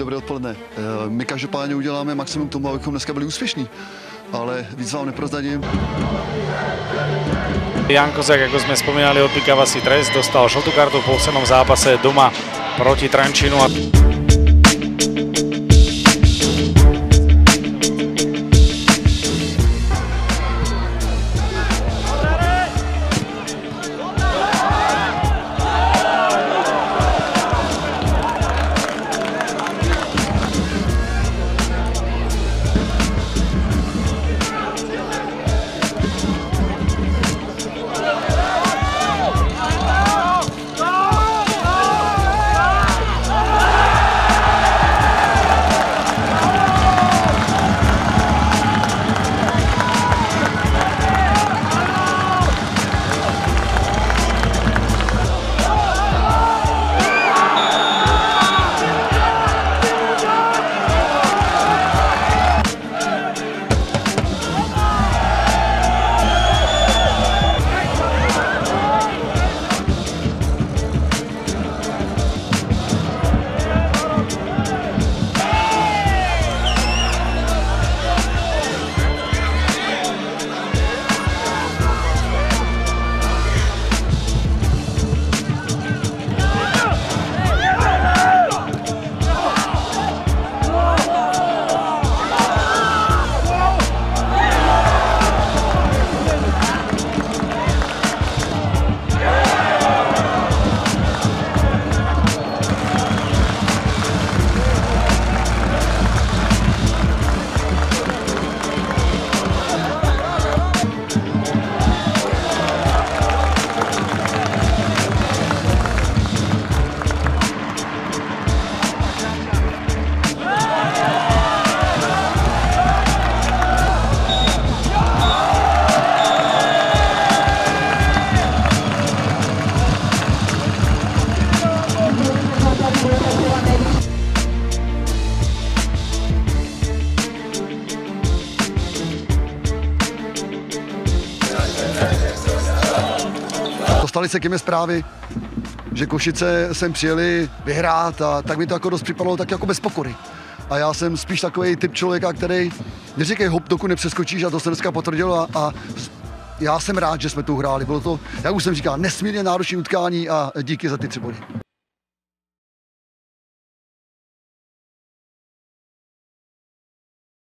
Dobré odpoledne. Eh, My každopádně uděláme maximum tomu, abychom dneska byli úspěšní, ale víc vám neprozradím. Jan Kozák, ako sme spomínali, odpíkava si trest, dostal žltú kartu v poslednom zápase doma proti Trančinu. Dostali se ke mně zprávy, že Košice sem přijeli vyhrát a tak mi to jako dost připadalo tak jako bez pokory. A já jsem spíš takový typ člověka, který neříkej hop, dokud nepřeskočíš a to se dneska potvrdilo a, a já jsem rád, že jsme tu hráli. Bylo to, jak už jsem říkal, nesmírně náročné utkání a díky za ty tři body.